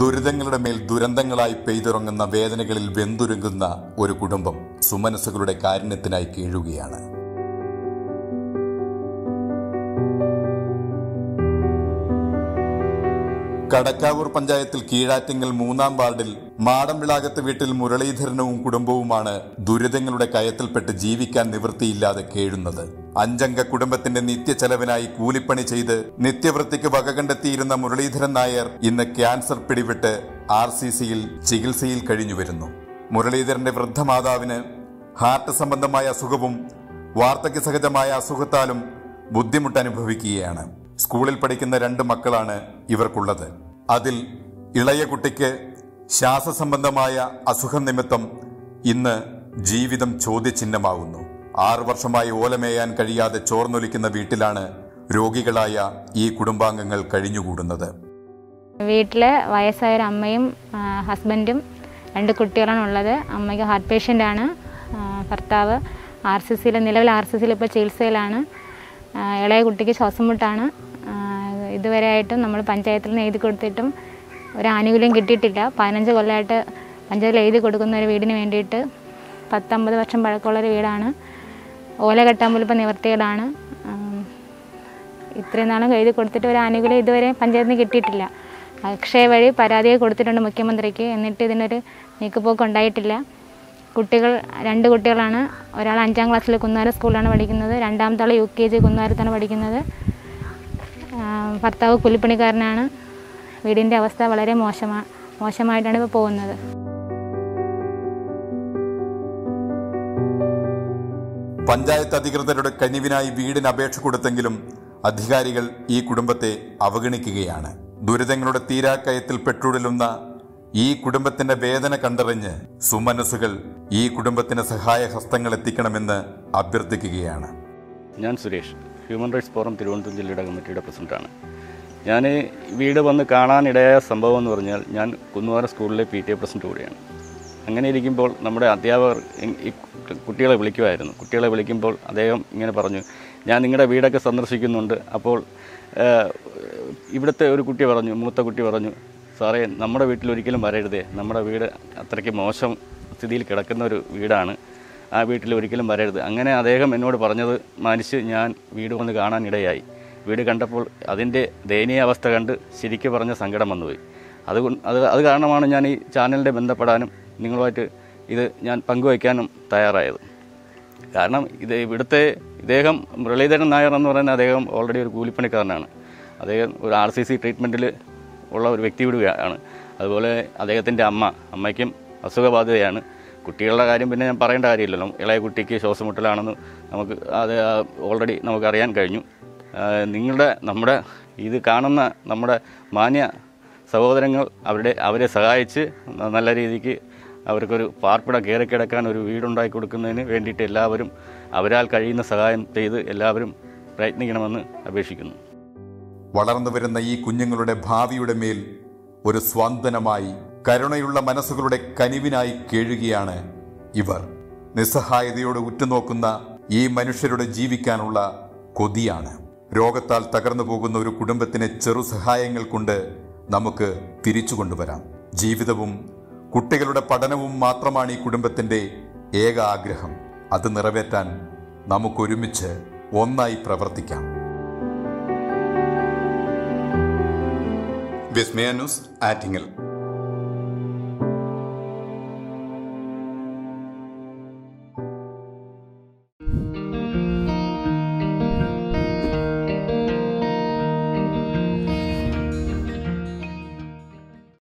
ദുരിതങ്ങളുടെ മേൽ ദുരന്തങ്ങളായി പെയ്തിറങ്ങുന്ന വേദനകളിൽ വെന്തുരുങ്ങുന്ന ഒരു കുടുംബം സുമനസ്സുകളുടെ കാരുണ്യത്തിനായി കീഴുകയാണ്. കടക്കാവൂർ പഞ്ചായത്തിൽ കീഴാറ്റിങ്ങൽ മൂന്നാം വാർഡിൽ മാടംവിളാകത്ത് വീട്ടിൽ മുരളീധരനും കുടുംബവുമാണ് ദുരിതങ്ങളുടെ കയത്തിൽപ്പെട്ട് ജീവിക്കാൻ നിവൃത്തിയില്ലാതെ കേഴുന്നത്. അഞ്ചംഗ കുടുംബത്തിന്റെ നിത്യചെലവിനായി കൂലിപ്പണി ചെയ്ത് നിത്യവൃത്തിക്ക് വക കണ്ടെത്തിയിരുന്ന മുരളീധരൻ നായർ ഇന്ന് ക്യാൻസർ പിടിവിട്ട് ആർ സി സിയിൽ ചികിത്സയിൽ കഴിഞ്ഞു വരുന്നു മുരളീധരന്റെ വൃദ്ധമാതാവിന് ഹാർട്ട് സംബന്ധമായ അസുഖവും വാർദ്ധക്യസഹജമായ അസുഖത്താലും ബുദ്ധിമുട്ട് അനുഭവിക്കുകയാണ്. സ്കൂളിൽ പഠിക്കുന്ന രണ്ട് മക്കളാണ് ഇവർക്കുള്ളത്. അതിൽ ഇളയ കുട്ടിക്ക് ശ്വാസസംബന്ധമായ അസുഖം നിമിത്തം ഇന്ന് ജീവിതം ചോദ്യചിഹ്നമാകുന്നു ആറു വർഷമായി ഓലമേയാൻ കഴിയാതെ ചോർന്നൊലിക്കുന്ന വീട്ടിലാണ് രോഗികളായ ഈ കുടുംബാംഗങ്ങൾ കഴിഞ്ഞുകൂടുന്നത്. വീട്ടിലെ വയസ്സായ അമ്മയും ഹസ്ബൻഡും രണ്ട് കുട്ടികളാണ് ഉള്ളത്. അമ്മയ്ക്ക് ഹാർട്ട് പേഷ്യന്റ് ആണ് ഭർത്താവ് ആർ സി സിയിൽ നിലവിൽ ആർ സി സിയിൽ ഇപ്പോൾ ചികിത്സയിലാണ്. ഇളയ കുട്ടിക്ക് ശ്വാസം മുട്ടാണ്. ഇതുവരെ ഇതുവരെയായിട്ടും നമ്മൾ പഞ്ചായത്തിൽ നിന്ന് എഴുതി കൊടുത്തിട്ടും ഒരു ആനുകൂല്യം കിട്ടിയിട്ടില്ല. പതിനഞ്ച് കൊല്ലമായിട്ട് പഞ്ചായത്തിൽ എഴുതി കൊടുക്കുന്ന ഒരു വീടിന് വേണ്ടിയിട്ട് പത്തൊമ്പത് വർഷം പഴക്കമുള്ള ഒരു വീടാണ്. ഓല കെട്ടാൻ പോലും ഇപ്പോൾ നിവർത്തികളാണ് ഇത്രയും നാളും എഴുതി കൊടുത്തിട്ട് ഒരു ആനുകൂല്യം ഇതുവരെ പഞ്ചായത്തിന് കിട്ടിയിട്ടില്ല. അക്ഷയ വഴി പരാതി കൊടുത്തിട്ടുണ്ട് മുഖ്യമന്ത്രിക്ക്. എന്നിട്ട് ഇതിനൊരു നീക്കുപോക്ക് ഉണ്ടായിട്ടില്ല. കുട്ടികൾ രണ്ട് കുട്ടികളാണ്. ഒരാൾ അഞ്ചാം ക്ലാസ്സിൽ കുന്നാര സ്കൂളിലാണ് പഠിക്കുന്നത്. രണ്ടാമത്തെ ആൾ യു കെ ജി കുന്നാരത്താണ് പഠിക്കുന്നത്. ഭർത്താവ് കൂലിപ്പണിക്കാരനാണ് വീടിന്റെ അവസ്ഥ വളരെ മോശമാണ് മോശമായിട്ടാണ് ഇപ്പോൾ പോകുന്നത്. പഞ്ചായത്ത് അധികൃതരുടെ കനിവിനായി വീടിന് അപേക്ഷ കൊടുത്തെങ്കിലും അധികാരികൾ ഈ കുടുംബത്തെ അവഗണിക്കുകയാണ്. ദുരിതങ്ങളുടെ തീരാക്കയത്തിൽ പെട്ടുടലുന്ന ഈ കുടുംബത്തിന്റെ വേദന കണ്ടറിഞ്ഞ് സുമനസ്സുകൾ ഈ കുടുംബത്തിന് സഹായ ഹസ്തങ്ങൾ എത്തിക്കണമെന്ന് അഭ്യർത്ഥിക്കുകയാണ്. ഞാൻ Suresh human rights forum Thiruvananthapuram ജില്ലയുടെ കമ്മിറ്റിയുടെ പ്രസിഡന്റാണ്. ഞാൻ വീട് വന്ന് കാണാനിടയായ സംഭവം എന്ന് പറഞ്ഞാൽ ഞാൻ കുന്നുവാര സ്കൂളിലെ പി ടി എ പ്രസിഡന്റ് കൂടിയാണ്. അങ്ങനെ ഇരിക്കുമ്പോൾ നമ്മുടെ അധ്യാപകർ ഈ- കുട്ടികളെ വിളിക്കുമായിരുന്നു. കുട്ടികളെ വിളിക്കുമ്പോൾ അദ്ദേഹം ഇങ്ങനെ പറഞ്ഞു ഞാൻ നിങ്ങളുടെ വീടൊക്കെ സന്ദർശിക്കുന്നുണ്ട്. അപ്പോൾ ഇവിടുത്തെ ഒരു കുട്ടി പറഞ്ഞു മൂത്ത കുട്ടി പറഞ്ഞു സാറേ നമ്മുടെ വീട്ടിൽ ഒരിക്കലും വരരുതേ. നമ്മുടെ വീട് അത്രയ്ക്ക് മോശം സ്ഥിതിയിൽ കിടക്കുന്ന ഒരു വീടാണ്. ആ വീട്ടിൽ ഒരിക്കലും വരരുത്. അങ്ങനെ അദ്ദേഹം എന്നോട് പറഞ്ഞത് മാനിച്ച് ഞാൻ വീട് വന്ന് കാണാനിടയായി. വീട് കണ്ടപ്പോൾ അതിന്റെ ദയനീയ അവസ്ഥ കണ്ട് ശരിക്കു പറഞ്ഞ സങ്കടം വന്നുപോയി. അതുകൊണ്ട് അത് അത് കാരണമാണ് ഞാൻ ഈ ചാനലിന്റെ ബന്ധപ്പെടാനും നിങ്ങളുമായിട്ട് ഇത് ഞാൻ പങ്കുവയ്ക്കാനും തയ്യാറായത്. കാരണം ഇത് ഇവിടുത്തെ ഇദ്ദേഹം മുരളീധരൻ നായർ എന്ന് പറയുന്ന അദ്ദേഹം ഓൾറെഡി ഒരു കൂലിപ്പണിക്കാരനാണ്. അദ്ദേഹം ഒരു ആർ സി സി ട്രീറ്റ്മെന്റിൽ ഉള്ള ഒരു വ്യക്തി വിടുകയാണ്. അതുപോലെ അദ്ദേഹത്തിന്റെ അമ്മ അമ്മയ്ക്കും അസുഖബാധിതയാണ്. കുട്ടികളുടെ കാര്യം പിന്നെ ഞാൻ പറയേണ്ട കാര്യമില്ലല്ലോ. ഇളയ കുട്ടിക്ക് ശ്വാസമുട്ടലാണെന്ന് നമുക്ക് അത് ഓൾറെഡി നമുക്കറിയാൻ കഴിഞ്ഞു. നിങ്ങളുടെ നമ്മുടെ ഇത് കാണുന്ന നമ്മുടെ മാന്യ സഹോദരങ്ങൾ അവരുടെ അവരെ സഹായിച്ച് നല്ല രീതിക്ക് അവർക്കൊരു പാർപ്പിട കയറി കിടക്കാൻ ഒരു വീടുണ്ടാക്കി കൊടുക്കുന്നതിന് വേണ്ടിയിട്ട് എല്ലാവരും അവരാൽ കഴിയുന്ന സഹായം ചെയ്ത് എല്ലാവരും പ്രയത്നിക്കണമെന്ന് അപേക്ഷിക്കുന്നു. വളർന്നു വരുന്ന ഈ കുഞ്ഞുങ്ങളുടെ ഭാവിയുടെ മേൽ ഒരു സ്വാന്തനമായി കരുണയുള്ള മനസ്സുകളുടെ കനിവിനായി കേഴുകയാണ് ഇവർ. നിസ്സഹായതയോട് ഉറ്റുനോക്കുന്ന ഈ മനുഷ്യരുടെ ജീവിക്കാനുള്ള കൊതിയാണ്. രോഗത്താൽ തകർന്നു പോകുന്ന ഒരു കുടുംബത്തിന് ചെറു സഹായങ്ങൾ കൊണ്ട് നമുക്ക് തിരിച്ചു കൊണ്ടുവരാം. ജീവിതവും കുട്ടികളുടെ പഠനവും മാത്രമാണ് ഈ കുടുംബത്തിന്റെ ഏക ആഗ്രഹം. അത് നിറവേറ്റാൻ നമുക്കൊരുമിച്ച് ഒന്നായി പ്രവർത്തിക്കാം. വിസ്മയ ന്യൂസ് ആറ്റിങ്ങൽ.